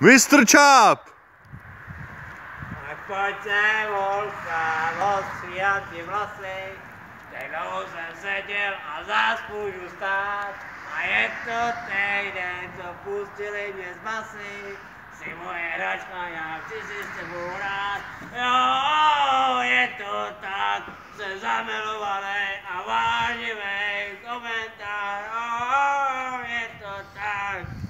Mistr Čáp! Pojďte, volka, los svíjatý vlasy, teď dlouho jsem seděl a zás můžu stát. A je to týden, co pustili mě z basy, si moje hračka, já chci si s tebou rád. Jo, je to tak, se zamilovaný a váživý komentář, jo, je to tak.